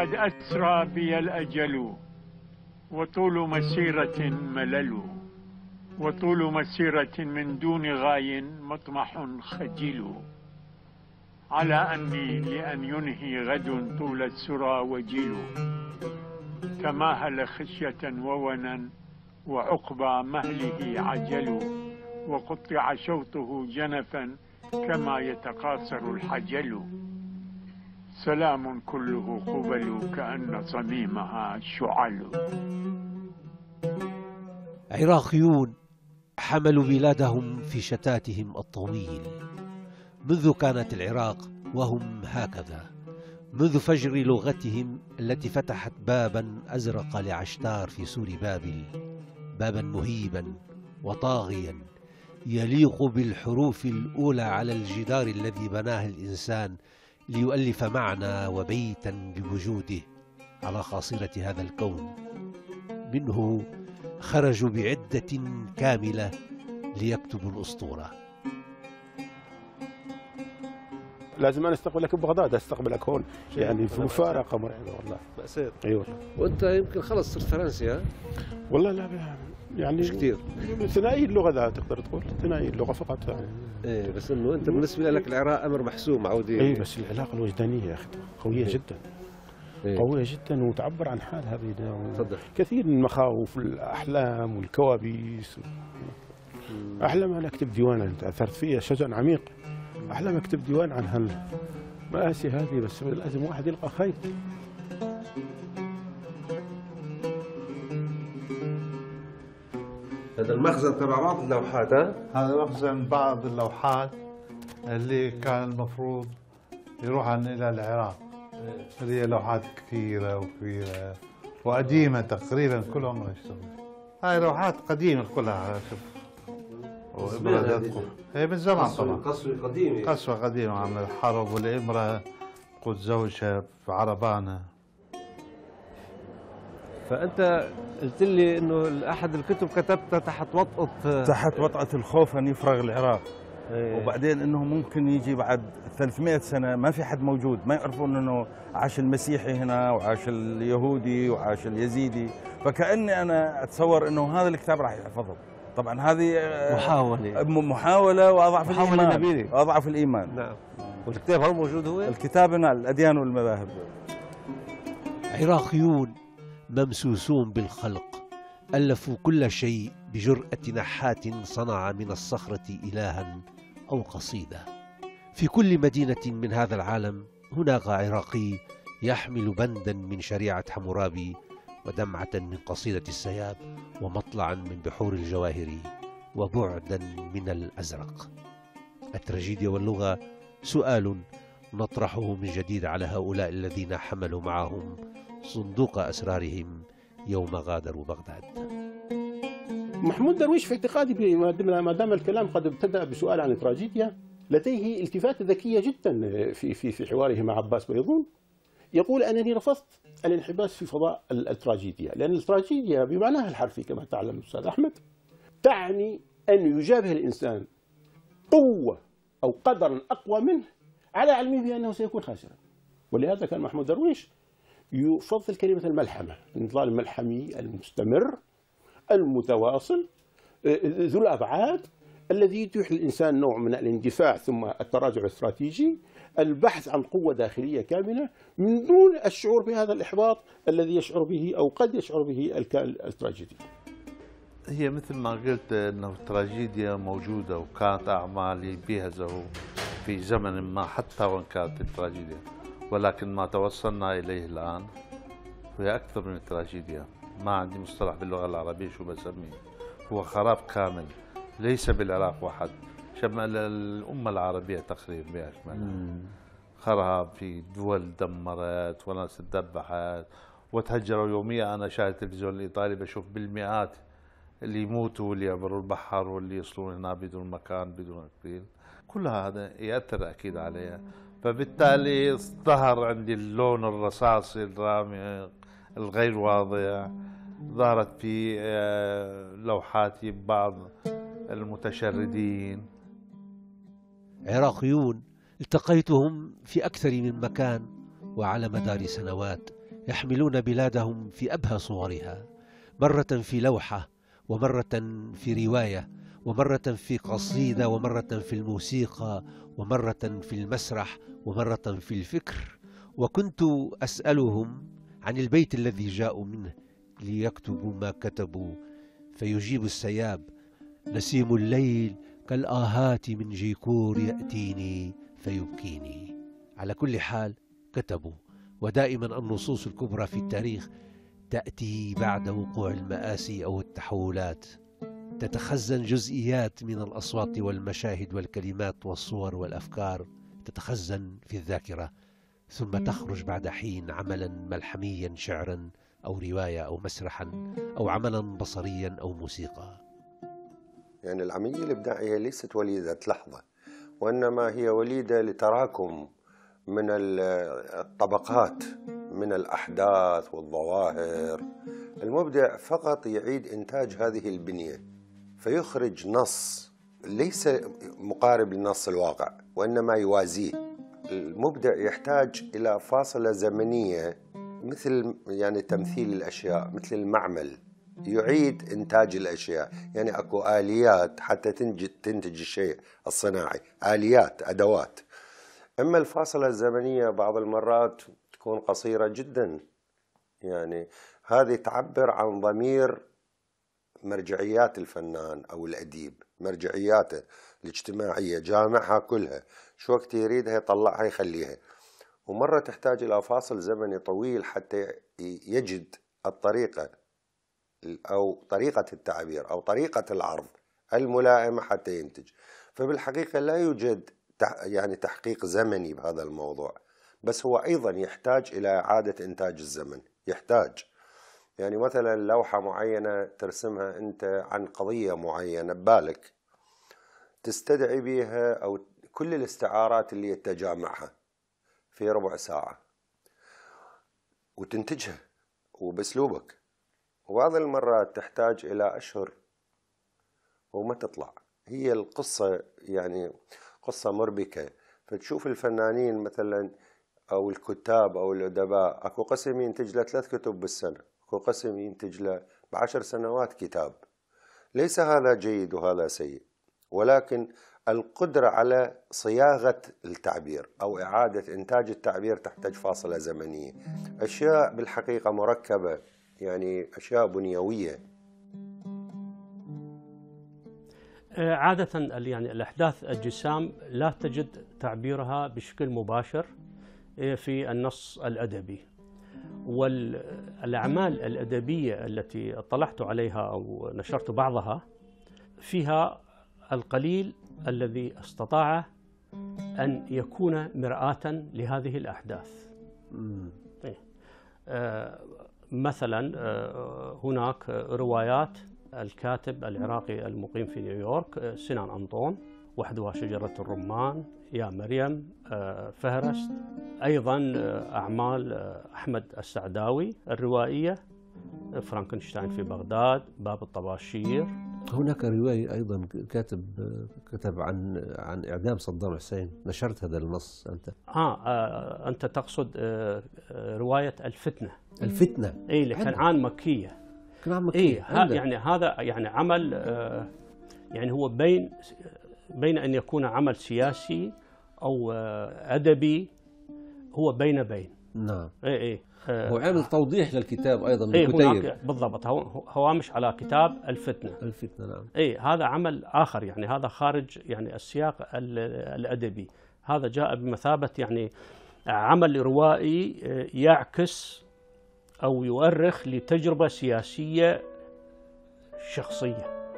قد أسرى بي الأجل وطول مسيرة ملل وطول مسيرة من دون غاي مطمح خجل على أني لأن ينهي غد طول السرى وجل تماهل خشية وونا وعقبى مهله عجل وقطع شوطه جنفا كما يتقاصر الحجل سلام كله قبل كأن صميمها شعل. عراقيون حملوا بلادهم في شتاتهم الطويل. منذ كانت العراق وهم هكذا. منذ فجر لغتهم التي فتحت بابا أزرق لعشتار في سور بابل. بابا مهيبا وطاغيا يليق بالحروف الأولى على الجدار الذي بناه الإنسان ليؤلف معنى وبيتا بوجوده على خاصرة هذا الكون. منه خرجوا بعدة كاملة ليكتبوا الأسطورة. لازم أنا استقبلك ببغداد استقبلك هون. يعني في مفارقة مرعبه والله. مأساة اي والله وأنت يمكن خلص صرت فرنسي ها؟ والله لا. يعني مش كثير ثنائي اللغة ذا تقدر تقول ثنائي اللغة فقط. يعني إيه بس إنه أنت بالنسبة لك العراق أمر محسوم عودي. اي بس العلاقة الوجدانية يا أخي قوية جدا. إيه. قوية جدا وتعبر عن حال هذه تفضل. كثير من المخاوف والاحلام والكوابيس. احلم أنا أكتب ديوان أنت أثرت فيها شجن عميق. احلم أكتب ديوان عن هالمآسي هذه بس لازم واحد يلقى خير. هذا المخزن. تبع بعض؟ اللوحات ها؟ هذا مخزن بعض اللوحات اللي كان المفروض يروحن إلى العراق. اللي هي لوحات كثيرة وكبيرة وقديمة تقريبا كل عمرها اشتغل هاي لوحات قديمة كلها شوف. هي من زمان طبعا. قصر قديم قصوى قديمة عن الحرب والإمرأة قد زوجها في عربانة فأنت قلت لي إنه أحد الكتب كتبتها تحت وطأة تحت وطأة الخوف أن يفرغ العراق. إيه. وبعدين أنه ممكن يجي بعد 300 سنة ما في حد موجود. ما يعرفون أنه عاش المسيحي هنا وعاش اليهودي وعاش اليزيدي. فكأني أنا أتصور أنه هذا الكتاب راح يحفظه. طبعا هذه آه، محاولة. م- محاولة وأضعف محاولة الإيمان. نبيلة. وأضعف الإيمان. نعم. والكتاب هو موجود هو؟ الكتاب هنا الأديان والمذاهب. عراقيون. ممسوسون بالخلق ألفوا كل شيء بجرأة نحات صنع من الصخرة إلها أو قصيدة. في كل مدينة من هذا العالم هناك عراقي يحمل بندا من شريعة حمورابي ودمعة من قصيدة السياب ومطلعا من بحور الجواهر وبعدا من الأزرق. التراجيديا واللغة سؤال نطرحه من جديد على هؤلاء الذين حملوا معهم صندوق أسرارهم يوم غادروا بغداد. محمود درويش في اعتقادي ما دام- الكلام قد ابتدأ بسؤال عن التراجيديا لديه التفاتة ذكية جدا في في في حواره مع عباس بيضون. يقول أنني رفضت الانحباس في فضاء ال- التراجيديا لأن التراجيديا بمعناها الحرفي كما تعلم الأستاذ أحمد تعني أن يجابه الإنسان قوة أو قدرا أقوى منه على علمه بأنه سيكون خاسرا. ولهذا كان محمود درويش يفضل كلمة الملحمة النضال الملحمي المستمر المتواصل ذو الأبعاد الذي يتيح للإنسان نوع من الاندفاع ثم التراجع الاستراتيجي البحث عن قوة داخلية كاملة من دون الشعور بهذا الإحباط الذي يشعر به أو قد يشعر به الكائن التراجيدي. هي مثل ما قلت إنه التراجيديا موجودة وكانت اعمال يبيهزوا في زمن ما حتى وإن كانت التراجيديا ولكن ما توصلنا إليه الآن. هي أكثر من التراجيديا ما عندي مصطلح باللغة العربية شو بسميه. هو خراب كامل. ليس بالعراق وحد. شمل الأمة العربية تقريبا باكملها خراب في دول دمرت وناس تذبحت. وتهجروا يوميا. أنا شاهد التلفزيون الإيطالي بشوف بالمئات اللي يموتوا واللي يعبروا البحر واللي يوصلون هنا بدون مكان بدون أكل. كل هذا يأثر أكيد عليها. فبالتالي ظهر عندي اللون الرصاصي الرامق الغير واضح. ظهرت في آه، لوحاتي بعض المتشردين. عراقيون التقيتهم في أكثر من مكان وعلى مدار سنوات يحملون بلادهم في أبهى صورها مرة في لوحة ومرة في رواية ومرة في قصيدة ومرة في الموسيقى ومرة في المسرح ومرة في الفكر وكنت أسألهم عن البيت الذي جاءوا منه ليكتبوا ما كتبوا. فيجيب السياب نسيم الليل كالآهات من جيكور يأتيني فيبكيني. على كل حال كتبوا ودائما النصوص الكبرى في التاريخ تأتي بعد وقوع المآسي أو التحولات. تتخزن جزئيات من الأصوات والمشاهد والكلمات والصور والأفكار. تتخزن في الذاكرة ثم تخرج بعد حين عملا ملحميا شعرا أو رواية أو مسرحا أو عملا بصريا أو موسيقى. يعني العملية الإبداعية ليست وليدة لحظة وإنما هي وليدة لتراكم من الطبقات من الأحداث والظواهر. المبدع فقط يعيد إنتاج هذه البنية فيخرج نص ليس مقارب لنص الواقع وإنما يوازيه المبدع يحتاج إلى فاصلة زمنية مثل يعني تمثيل الأشياء مثل المعمل. يعيد إنتاج الأشياء. يعني أكو آليات حتى تنتج الشيء الصناعي. آليات أدوات. أما الفاصلة الزمنية بعض المرات تكون قصيرة جدا. يعني هذه تعبر عن ضمير مرجعيات الفنان أو الأديب. مرجعياته الاجتماعية جامعها كلها. شو وقت يريدها يطلعها يخليها. ومرة تحتاج إلى فاصل زمني طويل حتى يجد الطريقة أو طريقة التعبير أو طريقة العرض الملائمة حتى ينتج. فبالحقيقة لا يوجد يعني تحقيق زمني بهذا الموضوع. بس هو أيضا يحتاج إلى إعادة إنتاج الزمن. يحتاج. يعني مثلا لوحة معينة ترسمها أنت عن قضية معينة ببالك تستدعي بها أو كل الاستعارات اللي تجامعها في ربع ساعة وتنتجها وبأسلوبك. وبعض المرات تحتاج إلى أشهر وما تطلع. هي القصة يعني قصة مربكة. فتشوف الفنانين مثلا أو الكتاب أو الأدباء أكو قسم ينتج له ثلاث كتب بالسنة. أكو قسم ينتج له بعشر سنوات كتاب. ليس هذا جيد وهذا سيء ولكن القدرة على صياغة التعبير أو إعادة إنتاج التعبير تحتاج فاصلة زمنية. أشياء بالحقيقة مركبة يعني أشياء بنيوية. آه، عادة يعني الأحداث الجسام لا تجد تعبيرها بشكل مباشر آه، في النص الأدبي. والأعمال الأدبية التي اطلعت عليها أو نشرت بعضها فيها القليل الذي استطاع أن يكون مرآة لهذه الأحداث إيه. آه، مثلا هناك روايات الكاتب العراقي المقيم في نيويورك آه، سنان أنطون وحدها شجرة الرمان يا مريم آه، فهرست. أيضا آه، أعمال أحمد السعداوي الروائية فرانكنشتاين في بغداد باب الطباشير. هناك رواية أيضا كاتب كتب عن عن إعدام صدام حسين. نشرت هذا النص أنت؟ آه, آه أنت تقصد آه رواية الفتنة. الفتنة. إي لكنعان مكية. كلام إيه يعني هذا يعني عمل آه يعني هو بين بين أن يكون عمل سياسي أو آه أدبي هو بين بين. نعم. اي اي آه هو عامل توضيح للكتاب أيضا إيه هناك بالضبط. هوامش على كتاب الفتنة. الفتنة نعم. اي هذا عمل آخر يعني هذا خارج يعني السياق الأدبي. هذا جاء بمثابة يعني عمل روائي آه، يعكس أو يؤرخ لتجربة سياسية شخصية.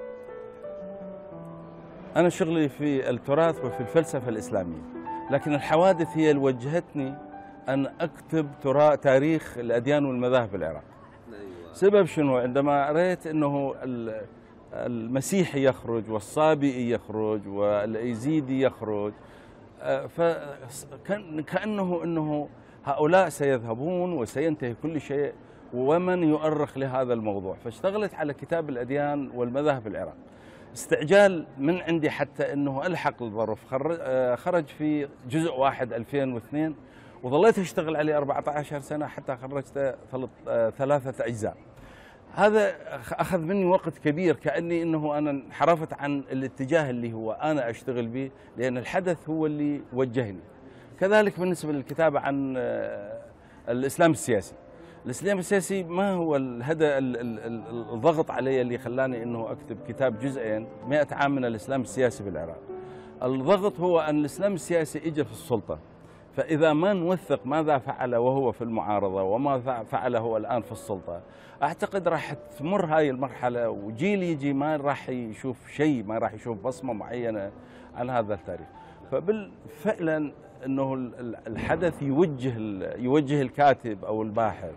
أنا شغلي في التراث وفي الفلسفة الإسلامية لكن الحوادث هي اللي وجهتني أن أكتب تاريخ الأديان والمذاهب في العراق. سبب شنو؟ عندما رأيت أنه المسيحي يخرج والصابئي يخرج والإيزيدي يخرج آه، فكأنه أنه هؤلاء سيذهبون وسينتهي كل شيء ومن يؤرخ لهذا الموضوع؟ فاشتغلت على كتاب الأديان والمذاهب العراق. استعجال من عندي حتى أنه ألحق الظرف. آه، خرج في جزء واحد 2002 وظليت أشتغل عليه 14 سنة حتى خرجت ثلث- ثلاثة أجزاء. هذا أخذ مني وقت كبير كأني أنه أنا انحرفت عن الاتجاه اللي هو أنا أشتغل به لأن الحدث هو اللي وجهني. كذلك بالنسبة للكتابة عن آه، الإسلام السياسي. الإسلام السياسي ما هو الهدى ال- ال- ال- الضغط علي اللي خلاني أنه أكتب كتاب جزئين 100 عام من الإسلام السياسي بالعراق الضغط هو أن الإسلام السياسي إجا في السلطة. فإذا ما نوثق ماذا فعل وهو في المعارضة وما فع- فعله هو الآن في السلطة؟ أعتقد راح تمر هاي المرحلة وجيل يجي ما راح يشوف شيء ما راح يشوف بصمة معينة عن هذا التاريخ. فبالفعلا أنه ال- ال- الحدث يوجه يوجه الكاتب أو الباحث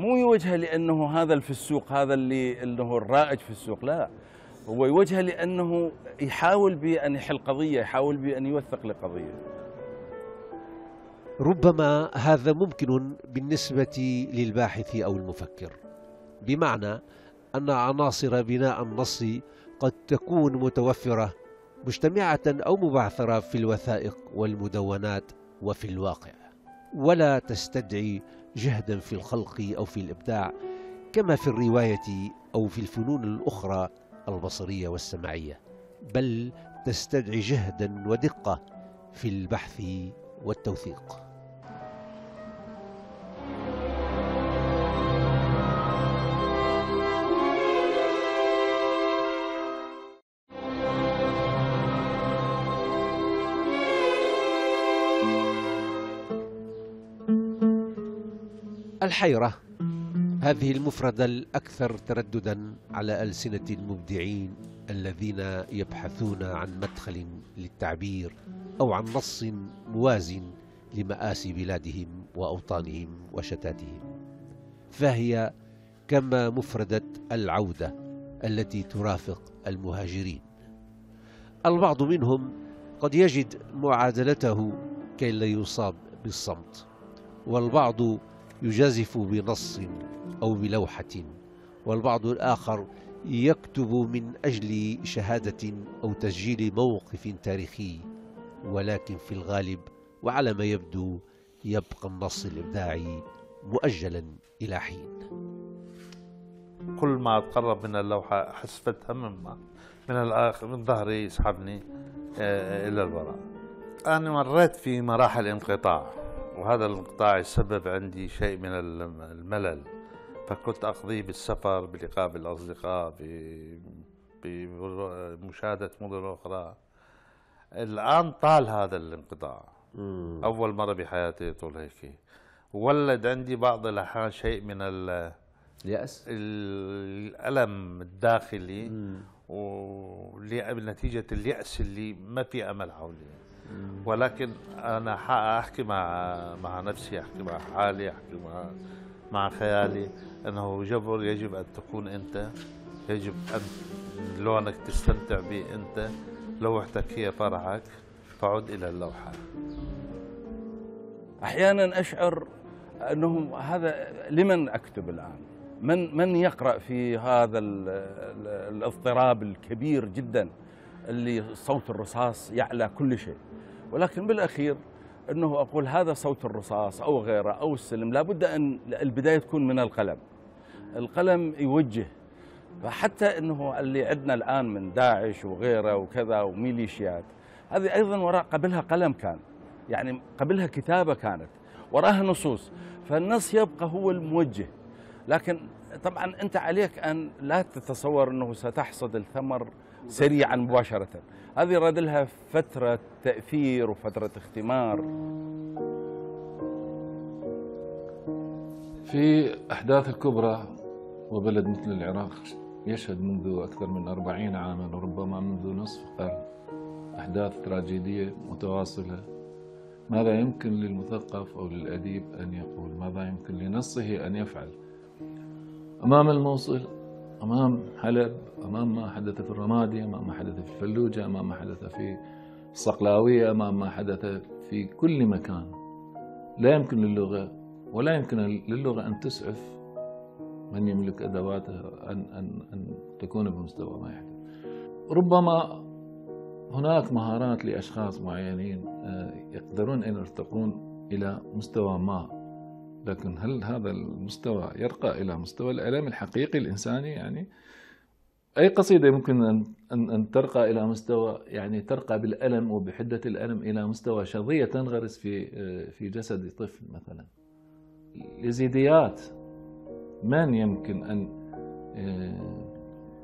مو يوجهه لأنه هذا في السوق هذا اللي أنه الرائج في السوق لا. هو يوجهه لأنه يحاول بأن يحل قضية يحاول بأن يوثق لقضية. ربما هذا ممكن بالنسبة للباحث أو المفكر بمعنى أن عناصر بناء النص قد تكون متوفرة مجتمعة أو مبعثرة في الوثائق والمدونات وفي الواقع ولا تستدعي جهدا في الخلق أو في الإبداع كما في الرواية أو في الفنون الأخرى البصرية والسمعية بل تستدعي جهدا ودقة في البحث والتوثيق. الحيرة. هذه المفردة الأكثر ترددا على ألسنة المبدعين الذين يبحثون عن مدخل للتعبير أو عن نص موازن لمآسي بلادهم وأوطانهم وشتاتهم. فهي كما مفردة العودة التي ترافق المهاجرين. البعض منهم قد يجد معادلته كي لا يصاب بالصمت والبعض يجازف بنص أو بلوحة والبعض الآخر يكتب من أجل شهادة أو تسجيل موقف تاريخي ولكن في الغالب وعلى ما يبدو يبقى النص الإبداعي مؤجلا إلى حين. كل ما اتقرب من اللوحة أحس فتهم من من الآخر من ظهري يسحبني آه، إلى الوراء. أنا مريت في مراحل انقطاع. وهذا الانقطاع يسبب عندي شيء من الم- الملل فكنت أقضيه بالسفر بلقاء بالأصدقاء بمشاهدة مدن أخرى. الآن طال هذا الانقطاع. أول مرة بحياتي طول هيك. ولد عندي بعض الأحيان شيء من ال يأس الألم الداخلي. ونتيجة اليأس اللي ما في أمل حولي. ولكن أنا ح- أحكي مع مع نفسي أحكي مع حالي أحكي مع مع خيالي أنه جبر يجب أن تكون أنت يجب أن لونك تستمتع به أنت لوحتك هي فرحك فعد إلى اللوحة أحيانا أشعر أنه هذا لمن أكتب الآن؟ من من يقرأ في هذا ال ال الاضطراب الكبير جدا اللي صوت الرصاص يعلى كل شيء ولكن بالأخير أنه أقول هذا صوت الرصاص أو غيره أو السلم لابد أن البداية تكون من القلم. القلم يوجه. فحتى أنه اللي عندنا الآن من داعش وغيره وكذا وميليشيات هذه أيضا وراء قبلها قلم كان. يعني قبلها كتابة كانت. وراها نصوص. فالنص يبقى هو الموجه. لكن طبعا أنت عليك أن لا تتصور أنه ستحصد الثمر سريعا مباشرة. هذه راد لها فترة تأثير وفترة اختمار. في أحداث الكبرى وبلد مثل العراق يشهد منذ أكثر من أربعين عاما وربما منذ نصف قرن أحداث تراجيدية متواصلة. ماذا يمكن للمثقف أو للأديب أن يقول؟ ماذا يمكن لنصه أن يفعل؟ أمام الموصل أمام حلب أمام ما حدث في الرمادي أمام ما حدث في الفلوجة أمام ما حدث في الصقلاوية أمام ما حدث في كل مكان. لا يمكن للغة ولا يمكن للغة أن تسعف من يملك أدواتها أن, أن, أن تكون بمستوى ما يحدث. ربما هناك مهارات لأشخاص معينين آه، يقدرون أن يرتقون إلى مستوى ما. لكن هل هذا المستوى يرقى إلى مستوى الألم الحقيقي الإنساني؟ يعني أي قصيدة ممكن أن أن ترقى إلى مستوى يعني ترقى بالألم وبحدة الألم إلى مستوى شظية تنغرس في في جسد طفل مثلا. اليزيديات من يمكن أن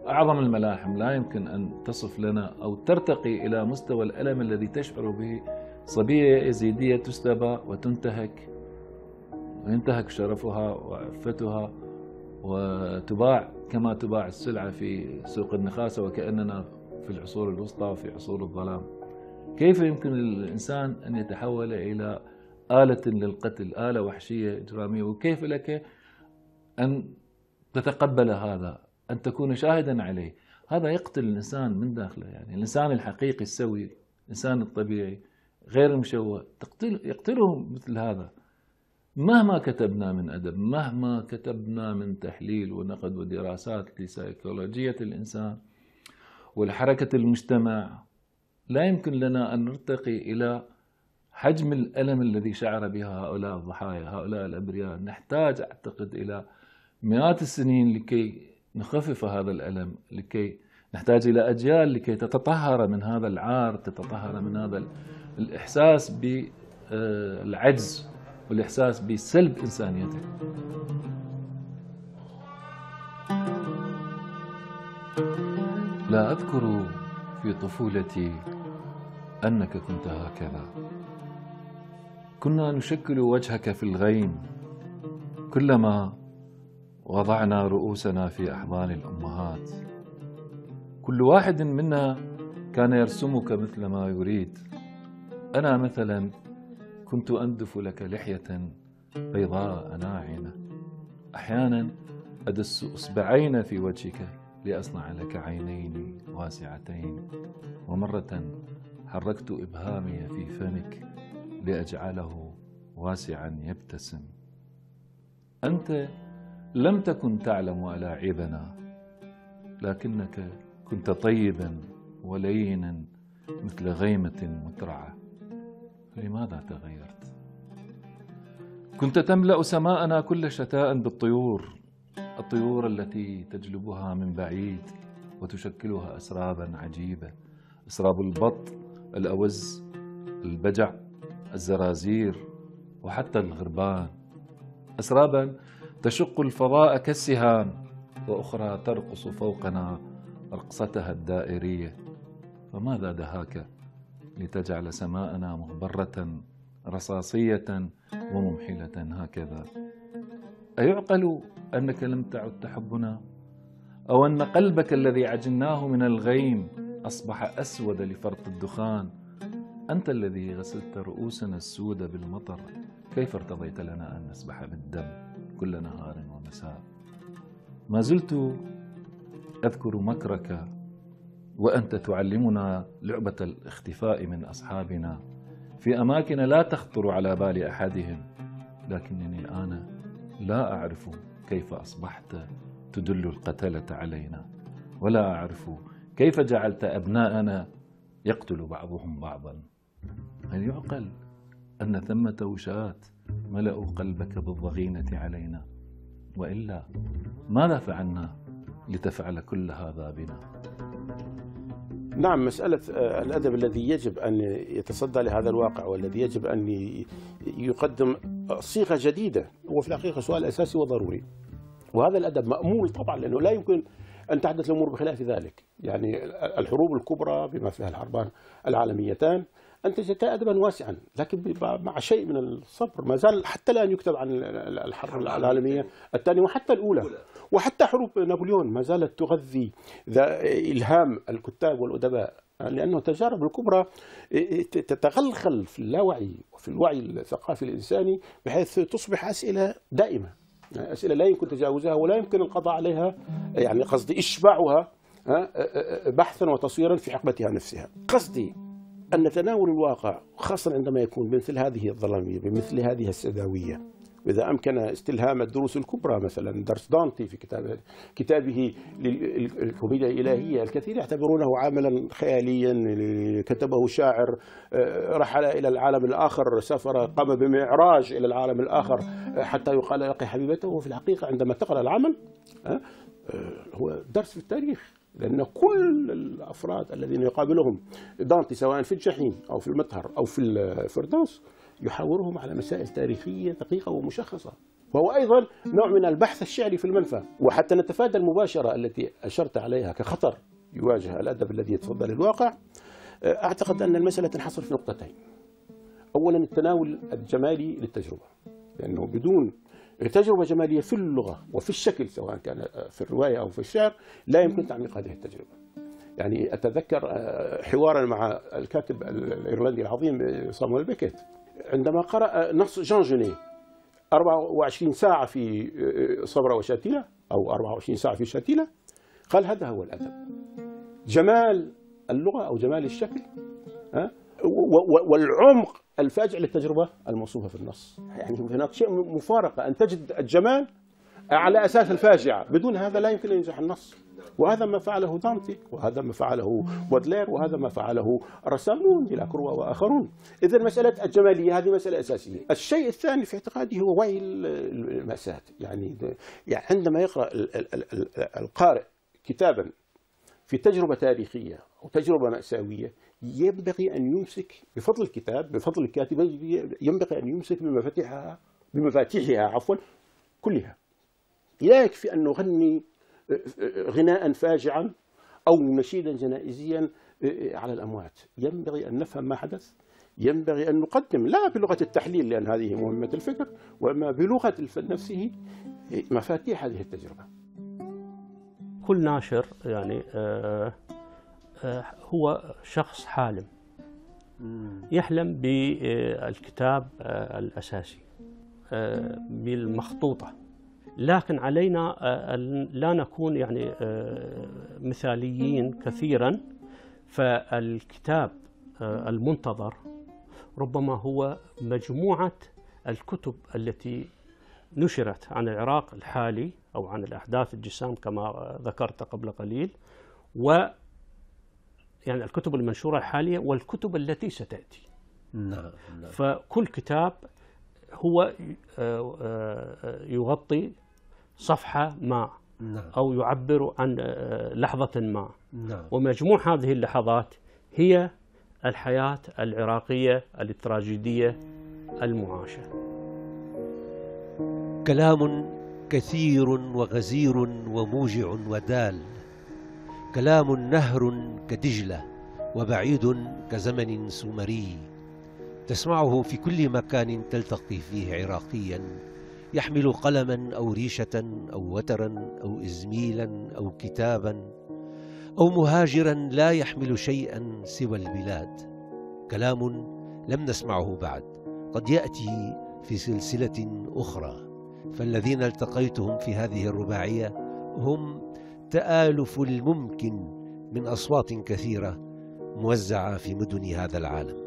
أعظم الملاحم لا يمكن أن تصف لنا أو ترتقي إلى مستوى الألم الذي تشعر به صبية يزيدية تستبى وتنتهك. وينتهك شرفها وعفتها وتباع كما تباع السلعة في سوق النخاسة وكأننا في العصور الوسطى وفي عصور الظلام. كيف يمكن للإنسان أن يتحول إلى آلة للقتل آلة وحشية إجرامية؟ وكيف لك أن تتقبل هذا أن تكون شاهدا عليه؟ هذا يقتل الإنسان من داخله يعني الإنسان الحقيقي السوي الإنسان الطبيعي غير المشوه. تقتل يقتله مثل هذا. مهما كتبنا من أدب مهما كتبنا من تحليل ونقد ودراسات لسيكولوجية الإنسان ولحركة المجتمع لا يمكن لنا أن نرتقي إلى حجم الألم الذي شعر بها هؤلاء الضحايا هؤلاء الأبرياء. نحتاج أعتقد إلى مئات السنين لكي نخفف هذا الألم لكي نحتاج إلى أجيال لكي تتطهر من هذا العار تتطهر من هذا الإحساس بالعجز. والإحساس بسلب إنسانيته لا أذكر في طفولتي أنك كنت هكذا. كنا نشكل وجهك في الغيم كلما وضعنا رؤوسنا في أحضان الأمهات. كل واحد منا كان يرسمك مثل ما يريد. أنا مثلا كنت أندف لك لحية بيضاء ناعمة. أحيانا أدس إصبعين في وجهك لأصنع لك عينين واسعتين. ومرة حركت إبهامي في فمك لأجعله واسعا يبتسم. أنت لم تكن تعلم ألاعبنا لكنك كنت طيبا ولينا مثل غيمة مترعة. لماذا تغيرت؟ كنت تملأ سماءنا كل شتاء بالطيور الطيور التي تجلبها من بعيد وتشكلها أسرابا عجيبة أسراب البط الأوز البجع الزرازير وحتى الغربان. أسرابا تشق الفضاء كالسهام وأخرى ترقص فوقنا رقصتها الدائرية. فماذا دهاك؟ لتجعل سماءنا مغبرة رصاصية وممحلة هكذا. أيعقل أنك لم تعد تحبنا؟ أو أن قلبك الذي عجناه من الغيم أصبح أسود لفرط الدخان؟ أنت الذي غسلت رؤوسنا السود بالمطر كيف ارتضيت لنا أن نسبح بالدم كل نهار ومساء؟ ما زلت أذكر مكرك وأنت تعلمنا لعبة الاختفاء من أصحابنا. في أماكن لا تخطر على بال أحدهم لكنني الآن لا أعرف كيف أصبحت تدل القتلة علينا. ولا أعرف كيف جعلت أبناءنا يقتل بعضهم بعضا. هل يعقل أن ثمة وشاة ملأوا قلبك بالضغينة علينا؟ وإلا ماذا فعلنا لتفعل كل هذا بنا؟ نعم. مسألة آه، الأدب الذي يجب أن يتصدى لهذا الواقع والذي يجب أن يقدم صيغة جديدة. هو في الحقيقة سؤال أساسي وضروري. وهذا الأدب مأمول طبعا لأنه لا يمكن أن تحدث الأمور بخلاف ذلك. يعني الحروب الكبرى بما فيها الحربان العالميتان أنتجت أدبا واسعا لكن مع شيء من الصبر ما زال حتى الآن يكتب عن الحرب العالمية الثانية وحتى الأولى. وحتى حروب نابليون ما زالت تغذي ذا إلهام الكتاب والأدباء لأنه التجارب الكبرى تتغلغل في اللاوعي وفي الوعي الثقافي الإنساني بحيث تصبح أسئلة دائمة أسئلة لا يمكن تجاوزها ولا يمكن القضاء عليها يعني قصدي إشباعها بحثا وتصويرا في حقبتها نفسها. قصدي أن تناول الواقع خاصة عندما يكون بمثل هذه الظلامية بمثل هذه السداوية. إذا أمكن استلهام الدروس الكبرى مثلا درس دانتي في كتابه كتابه للكوميديا الإلهية الكثير يعتبرونه عملا خياليا كتبه شاعر آه، رحل إلى العالم الآخر سافر قام بمعراج إلى العالم الآخر آه، حتى يقال يلقي حبيبته وفي الحقيقة عندما تقرأ العمل آه، هو درس في التاريخ. لأن كل الأفراد الذين يقابلهم دانتي سواء في الجحيم أو في المطهر أو في الفردوس يحاورهم على مسائل تاريخية دقيقة ومشخصة. وهو أيضا نوع من البحث الشعري في المنفى. وحتى نتفادى المباشرة التي أشرت عليها كخطر يواجه الأدب الذي يتفضل الواقع أعتقد أن المسألة تنحصر في نقطتين. أولا التناول الجمالي للتجربة لأنه بدون تجربة جمالية في اللغة وفي الشكل سواء كان في الرواية أو في الشعر لا يمكن تعميق هذه التجربة. يعني أتذكر حوارا مع الكاتب الإيرلندي العظيم صامويل بيكيت. عندما قرأ نص جان جيني 24 ساعة في صبرا وشاتيلة أو 24 ساعة في شاتيلة قال هذا هو الأدب. جمال اللغة أو جمال الشكل والعمق الفاجع للتجربة الموصوفة في النص. يعني هناك شيء مفارقة. أن تجد الجمال على أساس الفاجعة. بدون هذا لا يمكن أن ينجح النص. وهذا ما فعله دانتي وهذا ما فعله بودلير وهذا ما فعله الرسامون ديلاكروا وآخرون. إذا مسألة الجمالية هذه مسألة أساسية. الشيء الثاني في اعتقادي هو وعي المأساة. يعني, يعني عندما يقرأ القارئ كتابا في تجربة تاريخية أو تجربة مأساوية. ينبغي أن يمسك بفضل الكتاب بفضل الكاتب ينبغي أن يمسك بمفاتيحها بمفاتيحها عفوا كلها. لا يكفي أن نغني غناء فاجعا أو نشيدا جنائزيا على الأموات. ينبغي أن نفهم ما حدث. ينبغي أن نقدم لا بلغة التحليل لأن هذه مهمة الفكر وأما بلغة الفن نفسه مفاتيح هذه التجربة. كل ناشر يعني آه، آه، هو شخص حالم. يحلم بالكتاب آه، الأساسي بالمخطوطة. لكن علينا لا نكون يعني مثاليين كثيرا. فالكتاب المنتظر ربما هو مجموعة الكتب التي نشرت عن العراق الحالي أو عن الأحداث الجسام كما ذكرت قبل قليل و يعني الكتب المنشورة الحالية والكتب التي ستأتي نعم, نعم. فكل كتاب هو آه، آه، يغطي صفحة ما نعم. أو يعبر عن آه، لحظة ما نعم. ومجموع هذه اللحظات هي الحياة العراقية التراجيدية المعاشة كلام كثير وغزير وموجع ودال كلام نهر كدجلة وبعيد كزمن سومري. تسمعه في كل مكان تلتقي فيه عراقيا يحمل قلما أو ريشة أو وترا أو ازميلا أو كتابا أو مهاجرا لا يحمل شيئا سوى البلاد. كلام لم نسمعه بعد قد يأتي في سلسلة أخرى. فالذين التقيتهم في هذه الرباعية هم تآلف الممكن من أصوات كثيرة موزعة في مدن هذا العالم.